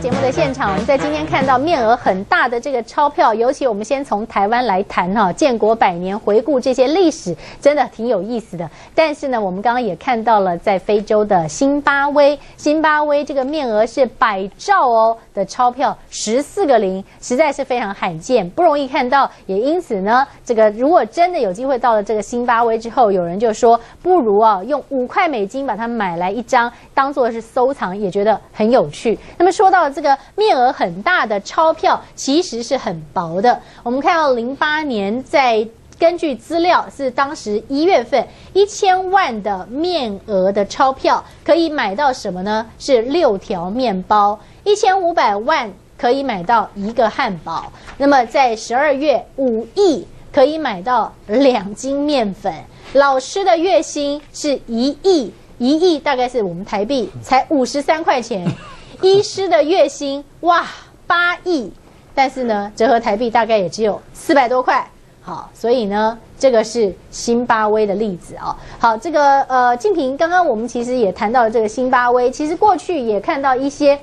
节目的现场，我们在今天看到面额很大的这个钞票，尤其我们先从台湾来谈哈，建国百年回顾这些历史，真的挺有意思的。但是呢，我们刚刚也看到了，在非洲的辛巴威，辛巴威这个面额是百兆哦的钞票，十四个零，实在是非常罕见，不容易看到。也因此呢，这个如果真的有机会到了这个辛巴威之后，有人就说，不如啊用五块美金把它买来一张，当做是收藏，也觉得很有趣。那么说到这个面额很大的钞票，其实是很薄的。我们看到零八年在根据资料是当时一月份一千万的面额的钞票可以买到什么呢？是六条面包，一千五百万可以买到一个汉堡。那么在十二月五亿可以买到两斤面粉。老师的月薪是一亿，一亿大概是我们台币才五十三块钱。医师的月薪哇八亿，但是呢折合台币大概也只有四百多块。好，所以呢这个是辛巴威的例子哦。好，这个呃静平刚刚我们其实也谈到了这个辛巴威，其实过去也看到一些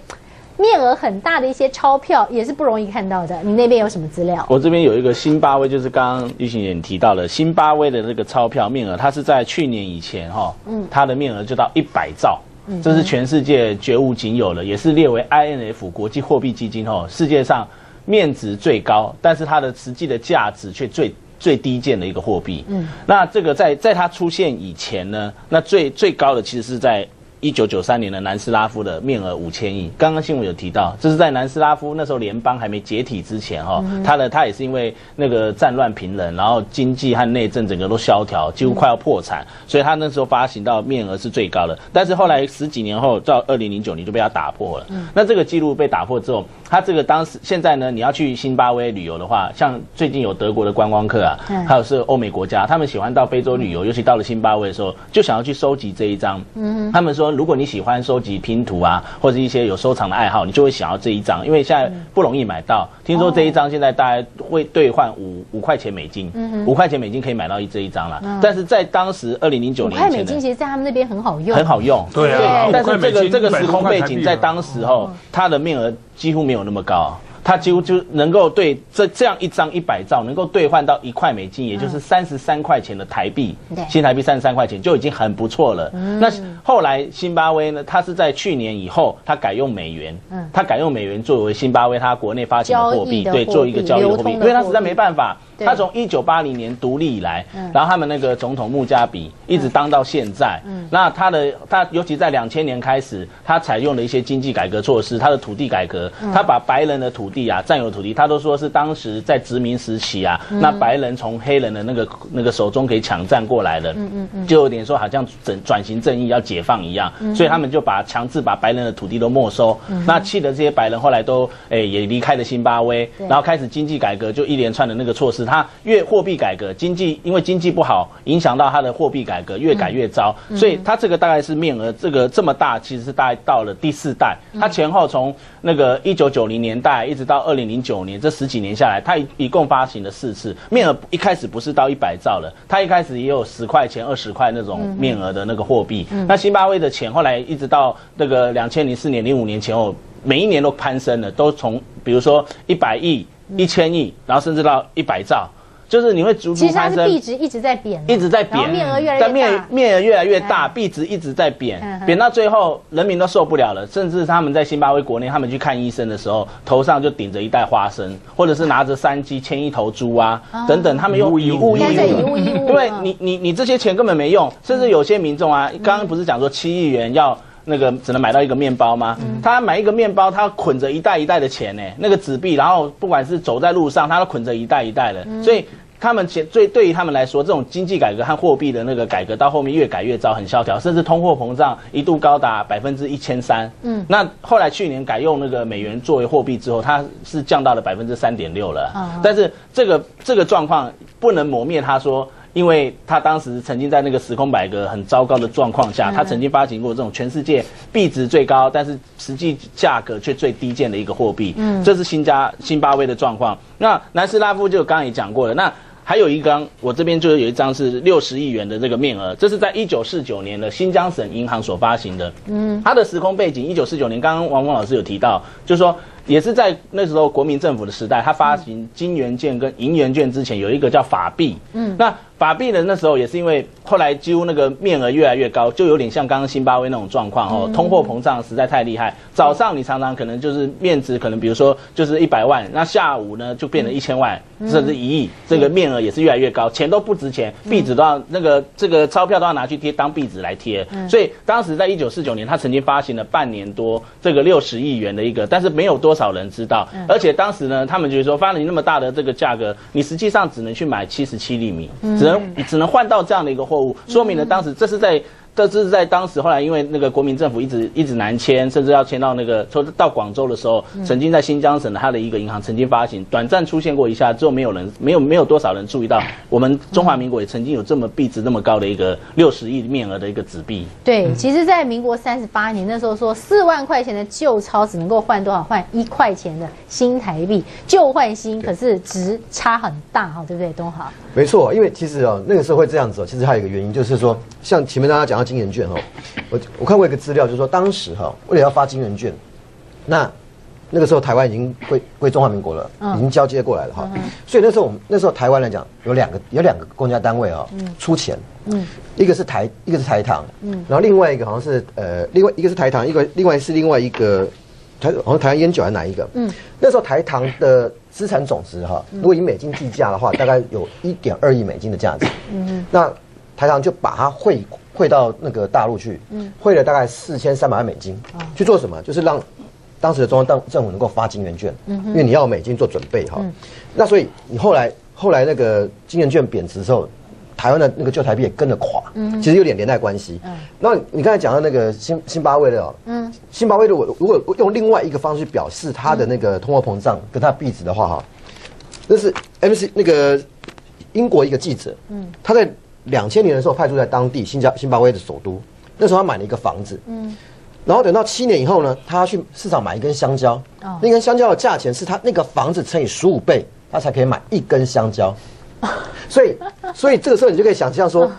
面额很大的一些钞票，也是不容易看到的。你那边有什么资料？我这边有一个辛巴威，就是刚刚玉琴姐你提到了辛巴威的这个钞票面额，它是在去年以前哈，嗯，它的面额就到一百兆。这是全世界绝无仅有的，也是列为 INF 国际货币基金哦，世界上面值最高，但是它的实际的价值却最最低贱的一个货币。嗯，那这个在在它出现以前呢，那最最高的其实是在。一九九三年的南斯拉夫的面额五千亿，刚刚新闻有提到，这是在南斯拉夫那时候联邦还没解体之前哈，他的他也是因为那个战乱频仍，然后经济和内政整个都萧条，几乎快要破产，所以他那时候发行到面额是最高的。但是后来十几年后到二零零九年就被他打破了。那这个记录被打破之后，他这个当时现在呢，你要去辛巴威旅游的话，像最近有德国的观光客啊，还有是欧美国家，他们喜欢到非洲旅游，尤其到了辛巴威的时候，就想要去收集这一张。嗯，他们说。如果你喜欢收集拼图啊，或者一些有收藏的爱好，你就会想要这一张，因为现在不容易买到。听说这一张现在大概会兑换五五块钱美金，五块钱美金可以买到一这一张了。但是在当时二零零九年，五块美金其实在他们那边很好用，很好用。对啊，但是这个这个时空背景在当时候，它的面额几乎没有那么高。它几乎就能够对这这样一张一百兆能够兑换到一块美金，也就是三十三块钱的台币，新台币三十三块钱就已经很不错了。那后来辛巴威呢？它是在去年以后，它改用美元，它改用美元作为辛巴威它国内发行的货币，对，做一个交易货币，因为它实在没办法。他从一九八零年独立以来，然后他们那个总统穆加比一直当到现在。那他的他尤其在两千年开始，他采用了一些经济改革措施，他的土地改革，他把白人的土地啊占有土地，他都说是当时在殖民时期啊，那白人从黑人的那个那个手中给抢占过来的，嗯嗯嗯就有点说好像整转型正义要解放一样，所以他们就把强制把白人的土地都没收。那气的这些白人后来都诶也离开了辛巴威，然后开始经济改革，就一连串的那个措施。他越货币改革，经济因为经济不好，影响到他的货币改革越改越糟，所以他这个大概是面额这个这么大，其实是大概到了第四代。他前后从那个一九九零年代一直到二零零九年，这十几年下来，它一一共发行了四次面额。一开始不是到一百兆了，它一开始也有十块钱、二十块那种面额的那个货币。那辛巴威的钱后来一直到那个两千零四年、零五年前后，每一年都攀升了，都从比如说一百亿。一千亿，然后甚至到一百兆，就是你会逐逐攀升。其实它是币值一直在贬，一直在贬，面额越来越大，面面额越来越大，币值一直在贬，贬到最后人民都受不了了。甚至他们在辛巴威国内，他们去看医生的时候，头上就顶着一袋花生，或者是拿着三鸡牵一头猪啊，等等，他们用以物易物，因为你你你这些钱根本没用，甚至有些民众啊，刚刚不是讲说七亿元要。那个只能买到一个面包吗？他买一个面包，他捆着一袋一袋的钱呢，那个纸币，然后不管是走在路上，他都捆着一袋一袋的。所以他们钱最对于他们来说，这种经济改革和货币的那个改革到后面越改越糟，很萧条，甚至通货膨胀一度高达百分之一千三。嗯，那后来去年改用那个美元作为货币之后，它是降到了百分之三点六了。但是这个这个状况不能磨灭他说。因为他当时曾经在那个时空百格很糟糕的状况下，他曾经发行过这种全世界币值最高，但是实际价格却最低贱的一个货币。嗯，这是新加新巴威的状况。那南斯拉夫就刚刚也讲过了。那还有一张，我这边就是有一张是六十亿元的这个面额，这是在一九四九年的新疆省银行所发行的。嗯，它的时空背景，一九四九年，刚刚王峰老师有提到，就是说。也是在那时候国民政府的时代，他发行金元券跟银元券之前，有一个叫法币。嗯，那法币呢那时候也是因为后来几乎那个面额越来越高，就有点像刚刚辛巴威那种状况哦，通货膨胀实在太厉害。早上你常常可能就是面值可能比如说就是一百万，那下午呢就变成一千万甚至一亿，这个面额也是越来越高，钱都不值钱，币纸都要那个这个钞票都要拿去贴当币纸来贴。所以当时在一九四九年，他曾经发行了半年多这个六十亿元的一个，但是没有多。少人知道？而且当时呢，他们就是说，发了你那么大的这个价格，你实际上只能去买七十七厘米，只能只能换到这样的一个货物，说明了当时这是在。这是在当时，后来因为那个国民政府一直一直难签，甚至要签到那个说到广州的时候，曾经在新疆省的他的一个银行曾经发行，短暂出现过一下，之后没有人没有没有多少人注意到，我们中华民国也曾经有这么币值那么高的一个六十亿面额的一个纸币。对，其实，在民国三十八年那时候说四万块钱的旧钞只能够换多少？换一块钱的新台币，旧换新，可是值差很大哈，对不对？东豪？没错，因为其实哦，那个时候会这样子哦，其实还有一个原因就是说，像前面大家讲到。金人券哈，我我看过一个资料，就是说当时哈，为了要发金人券，那那个时候台湾已经归归中华民国了，已经交接过来了哈，所以那时候我们那时候台湾来讲，有两个有两个公家单位啊，出钱，嗯，一个是台一个是台糖，嗯，然后另外一个好像是呃，另外一个是台糖，一个另外是另外一个台好像台湾烟酒还是哪一个？嗯，那时候台糖的资产总值哈，如果以美金计价的话，大概有一点二亿美金的价值，嗯，那台糖就把它汇。汇到那个大陆去，汇了大概四千三百万美金，去做什么？就是让当时的中央政政府能够发金元券，因为你要美金做准备哈。那所以你后来后来那个金元券贬值之后，台湾的那个旧台币也跟着垮，其实有点连带关系。那你刚才讲到那个新新巴威的哦，新巴威的我如果用另外一个方式表示它的那个通货膨胀跟它币值的话哈，那是 M C 那个英国一个记者，嗯他在。两千年的时候派驻在当地新加新巴威的首都，那时候他买了一个房子，嗯，然后等到七年以后呢，他去市场买一根香蕉，哦，那根香蕉的价钱是他那个房子乘以十五倍，他才可以买一根香蕉，所以，所以这个时候你就可以想象说，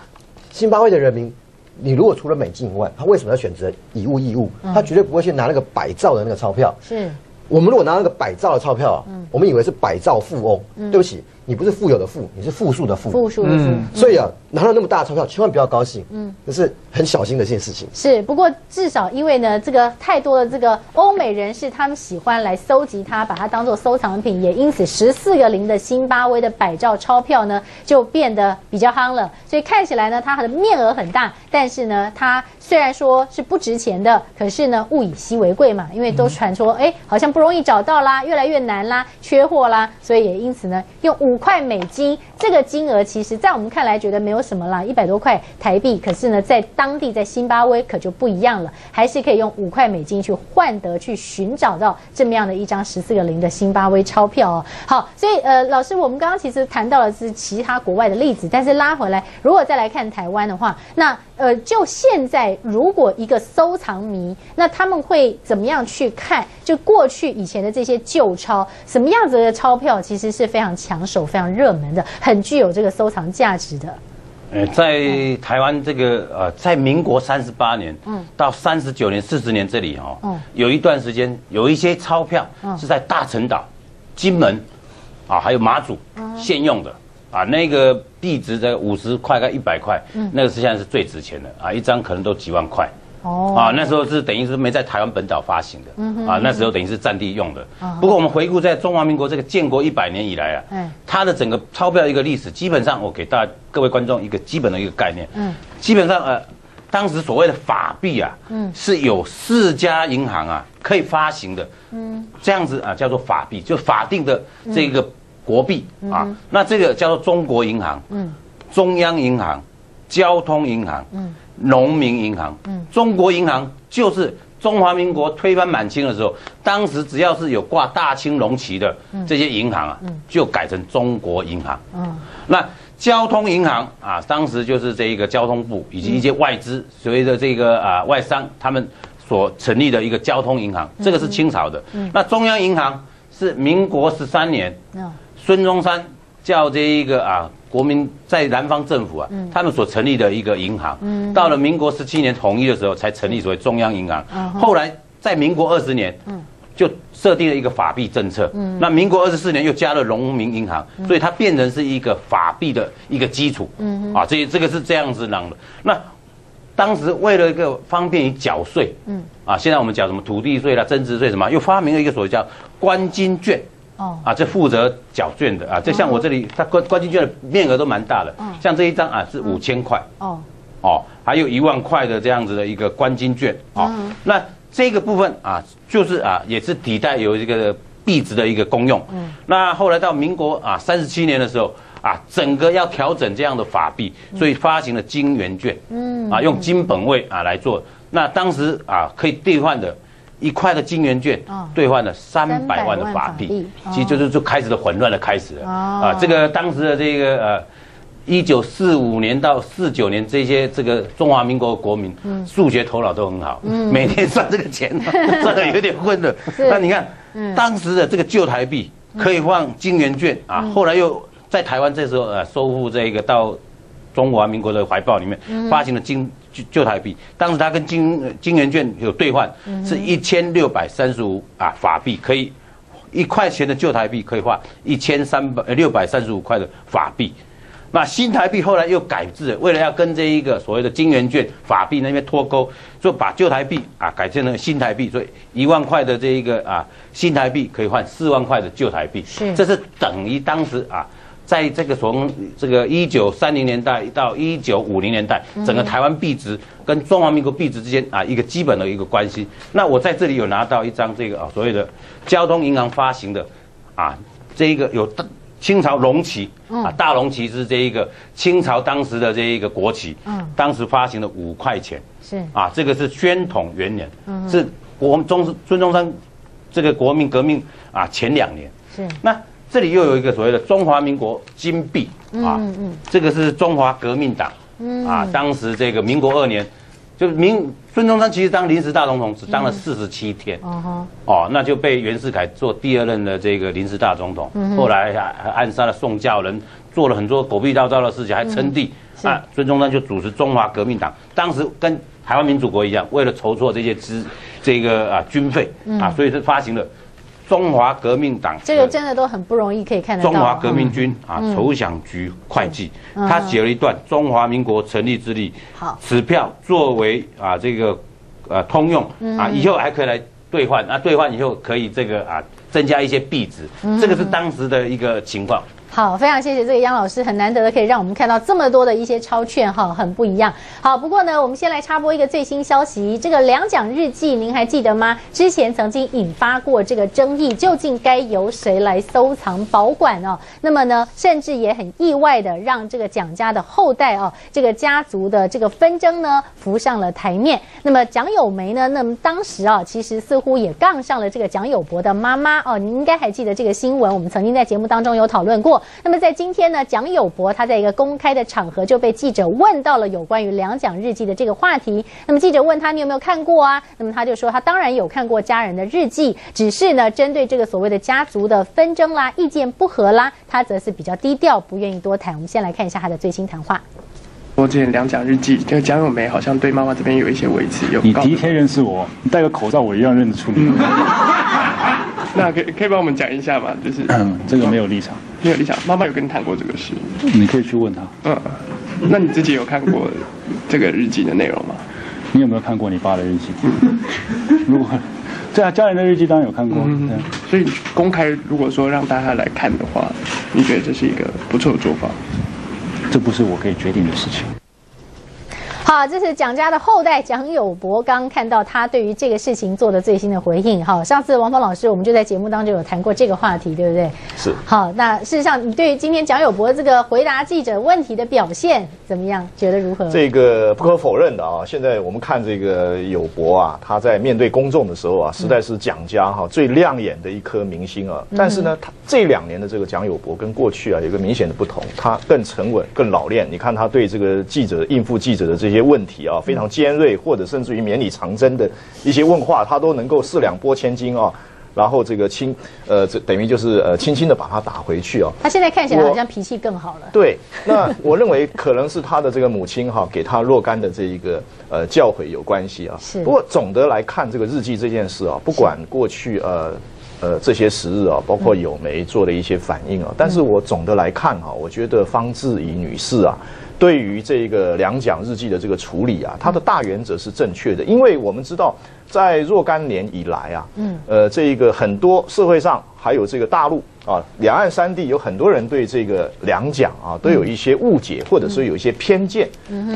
新巴威的人民，你如果除了美金以外，他为什么要选择以物易物？他绝对不会去拿那个百兆的那个钞票。是，我们如果拿那个百兆的钞票，啊，我们以为是百兆富翁，对不起。你不是富有的富，你是负数的富。负数的富。所以啊，拿到那么大的钞票，千万不要高兴。嗯，就是很小心的一件事情。是，不过至少因为呢，这个太多的这个欧美人士，他们喜欢来搜集它，把它当做收藏品，也因此十四个零的新巴威的百兆钞票呢，就变得比较夯了。所以看起来呢，它的面额很大，但是呢，它虽然说是不值钱的，可是呢，物以稀为贵嘛，因为都传说，哎，好像不容易找到啦，越来越难啦，缺货啦，所以也因此呢，用。五块美金这个金额，其实，在我们看来觉得没有什么啦，一百多块台币。可是呢，在当当地，在辛巴威可就不一样了，还是可以用五块美金去换得，去寻找到这么样的一张十四个零的辛巴威钞票哦。好，所以呃，老师，我们刚刚其实谈到了是其他国外的例子，但是拉回来，如果再来看台湾的话，那。呃，就现在，如果一个收藏迷，那他们会怎么样去看？就过去以前的这些旧钞，什么样子的钞票，其实是非常抢手、非常热门的，很具有这个收藏价值的。呃，在台湾这个呃，在民国三十八年，嗯，到三十九年、四十年这里哦，嗯，有一段时间有一些钞票是在大陈岛、金门，啊，还有马祖现用的。啊，那个币值在五十块跟一百块，那个是现在是最值钱的啊，一张可能都几万块。哦，啊，那时候是等于是没在台湾本岛发行的，啊，那时候等于是占地用的。不过我们回顾在中华民国这个建国一百年以来啊，嗯，它的整个钞票一个历史，基本上我给大各位观众一个基本的一个概念，嗯，基本上呃，当时所谓的法币啊，嗯，是有四家银行啊可以发行的，嗯，这样子啊叫做法币，就法定的这个。国币啊，那这个叫做中国银行，嗯，中央银行，交通银行，嗯，农民银行，嗯，中国银行就是中华民国推翻满清的时候，当时只要是有挂大清龙旗的这些银行啊，就改成中国银行，嗯，那交通银行啊，当时就是这一个交通部以及一些外资所谓的这个啊外商他们所成立的一个交通银行，这个是清朝的，那中央银行是民国十三年。孙中山叫这一个啊国民在南方政府啊，他们所成立的一个银行，到了民国十七年统一的时候才成立所谓中央银行，后来在民国二十年，就设定了一个法币政策，那民国二十四年又加了农民银行，所以它变成是一个法币的一个基础，啊，这这个是这样子让的。那当时为了一个方便于缴税，啊，现在我们缴什么土地税啦、增值税什么，又发明了一个所谓叫关金券。哦，啊，这负责缴券的啊，这像我这里，它关关金券的面额都蛮大的，像这一张啊是五千块，哦，哦，还有一万块的这样子的一个关金券，哦，那这个部分啊，就是啊，也是抵代有一个币值的一个功用，嗯，那后来到民国啊三十七年的时候啊，整个要调整这样的法币，所以发行了金元券，嗯，啊，用金本位啊来做，那当时啊可以兑换的。一块的金圆券兑换了三百万的法币，其实就是就开始了混乱的开始了啊！这个当时的这个呃，一九四五年到四九年这些这个中华民国国民，数学头脑都很好，每天算这个钱算的有点混了。那你看当时的这个旧台币可以换金圆券啊，后来又在台湾这时候呃收复这个到中华民国的怀抱里面发行了金。旧台币，当时他跟金金元券有兑换，是一千六百三十五啊法币，可以一块钱的旧台币可以换一千三百六百三十五块的法币。那新台币后来又改制，为了要跟这一个所谓的金元券法币那边脱钩，就把旧台币啊改成了新台币，所以一万块的这一个啊新台币可以换四万块的旧台币，是，这是等于当时啊。在这个从这个一九三零年代到一九五零年代，整个台湾币值跟中华民国币值之间啊一个基本的一个关系。那我在这里有拿到一张这个啊所谓的交通银行发行的啊这一个有清朝龙旗啊大龙旗是这一个清朝当时的这一个国旗，嗯，当时发行的五块钱。是。啊这个是宣统元年，嗯，是国中孙中山这个国民革命啊前两年。是。那。这里又有一个所谓的中华民国金币啊，这个是中华革命党啊，当时这个民国二年，就民孙中山其实当临时大总统只当了四十七天，哦，那就被袁世凯做第二任的这个临时大总统，后来还暗杀了宋教仁，做了很多狗屁倒灶的事情，还称帝啊，孙中山就主持中华革命党，当时跟台湾民主国一样，为了筹措这些资这个啊军费啊，所以是发行了。中华革命党这个真的都很不容易，可以看得到。中华革命军啊，筹饷局会计，他写了一段中华民国成立之历。好，此票作为啊这个呃通用啊，以后还可以来兑换啊，兑换以后可以这个啊增加一些币值。这个是当时的一个情况。好，非常谢谢这个杨老师，很难得的可以让我们看到这么多的一些超券哈，很不一样。好，不过呢，我们先来插播一个最新消息，这个两奖日记您还记得吗？之前曾经引发过这个争议，究竟该由谁来收藏保管哦？那么呢，甚至也很意外的让这个蒋家的后代哦，这个家族的这个纷争呢浮上了台面。那么蒋友梅呢，那么当时啊，其实似乎也杠上了这个蒋友柏的妈妈哦，你应该还记得这个新闻，我们曾经在节目当中有讨论过。那么在今天呢，蒋友柏他在一个公开的场合就被记者问到了有关于两蒋日记的这个话题。那么记者问他你有没有看过啊？那么他就说他当然有看过家人的日记，只是呢针对这个所谓的家族的纷争啦、意见不合啦，他则是比较低调，不愿意多谈。我们先来看一下他的最新谈话。我之前两蒋日记，这个蒋友梅好像对妈妈这边有一些维持。有你第一天认识我，你戴个口罩，我一样认得出你。那可以可以帮我们讲一下吗？就是嗯，这个没有立场，没有立场。妈妈有跟你谈过这个事，你可以去问他。嗯，那你自己有看过这个日记的内容吗？你有没有看过你爸的日记？如果对啊家人的日记当然有看过。嗯所以公开如果说让大家来看的话，你觉得这是一个不错的做法？这不是我可以决定的事情。好，这是蒋家的后代蒋友柏刚看到他对于这个事情做的最新的回应。好，上次王峰老师我们就在节目当中有谈过这个话题，对不对？是。好，那事实上你对于今天蒋友柏这个回答记者问题的表现怎么样？觉得如何？这个不可否认的啊，现在我们看这个友柏啊，他在面对公众的时候啊，实在是蒋家哈最亮眼的一颗明星啊。但是呢，他这两年的这个蒋友柏跟过去啊有一个明显的不同，他更沉稳、更老练。你看他对这个记者应付记者的这些。些问题啊，非常尖锐，或者甚至于绵里藏针的一些问话，他都能够四两拨千斤啊，然后这个轻呃这等于就是呃轻轻的把他打回去哦。他现在看起来好像脾气更好了。对，那我认为可能是他的这个母亲哈给他若干的这一个呃教诲有关系啊。是不过总的来看，这个日记这件事啊，不管过去呃。呃，这些时日啊，包括有媒做的一些反应啊，但是我总的来看哈，我觉得方志怡女士啊，对于这个两蒋日记的这个处理啊，她的大原则是正确的，因为我们知道，在若干年以来啊，嗯，呃，这一个很多社会上还有这个大陆啊，两岸三地有很多人对这个两蒋啊，都有一些误解，或者是有一些偏见，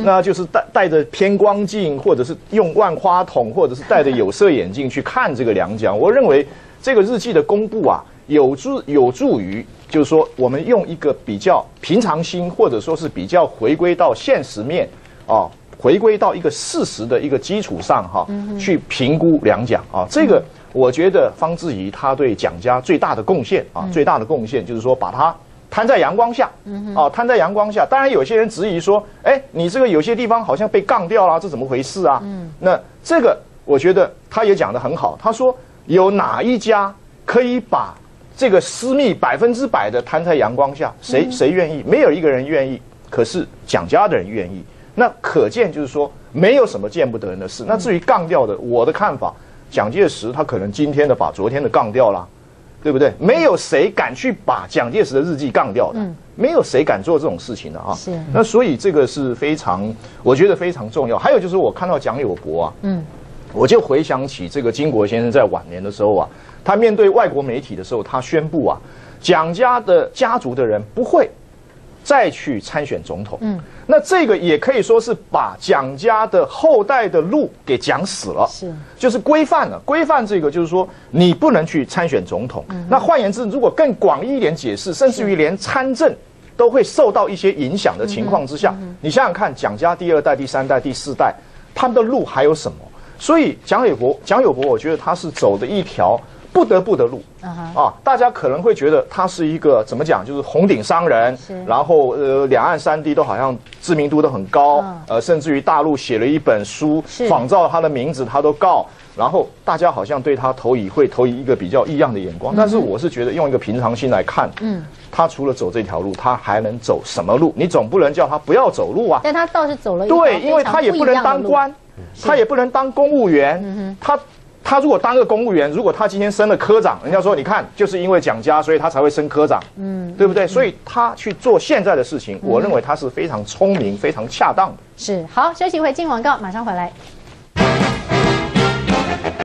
那就是戴戴着偏光镜，或者是用万花筒，或者是戴着有色眼镜去看这个两蒋，我认为。这个日记的公布啊，有助有助于，就是说，我们用一个比较平常心，或者说是比较回归到现实面啊，回归到一个事实的一个基础上哈，去评估两蒋啊。这个我觉得方志怡他对蒋家最大的贡献啊，最大的贡献就是说把它摊在阳光下，啊，摊在阳光下。当然有些人质疑说，哎，你这个有些地方好像被杠掉了，这怎么回事啊？那这个我觉得他也讲得很好，他说。有哪一家可以把这个私密百分之百的摊在阳光下？谁谁愿意？没有一个人愿意。可是蒋家的人愿意，那可见就是说没有什么见不得人的事。那至于杠掉的，我的看法，蒋介石他可能今天的把昨天的杠掉了，对不对？没有谁敢去把蒋介石的日记杠掉的，没有谁敢做这种事情的啊。是。那所以这个是非常，我觉得非常重要。还有就是我看到蒋友柏啊，嗯。我就回想起这个金国先生在晚年的时候啊，他面对外国媒体的时候，他宣布啊，蒋家的家族的人不会再去参选总统。嗯，那这个也可以说是把蒋家的后代的路给讲死了。是，就是规范了，规范这个就是说你不能去参选总统。那换言之，如果更广义一点解释，甚至于连参政都会受到一些影响的情况之下，你想想看，蒋家第二代、第三代、第四代，他们的路还有什么？所以蒋友柏，蒋友柏，我觉得他是走的一条不得不的路啊。大家可能会觉得他是一个怎么讲，就是红顶商人，然后呃，两岸三地都好像知名度都很高，呃，甚至于大陆写了一本书仿照他的名字，他都告，然后大家好像对他投以会投以一个比较异样的眼光。但是我是觉得用一个平常心来看，嗯，他除了走这条路，他还能走什么路？你总不能叫他不要走路啊。但他倒是走了对，因为他也不能当官。他也不能当公务员他他如果当个公务员如果他今天升了科长人家说你看就是因为蒋家所以他才会升科长嗯对不对？所以他去做现在的事情我认为他是非常聪明非常恰当的。是。好休息一会进广告马上回来。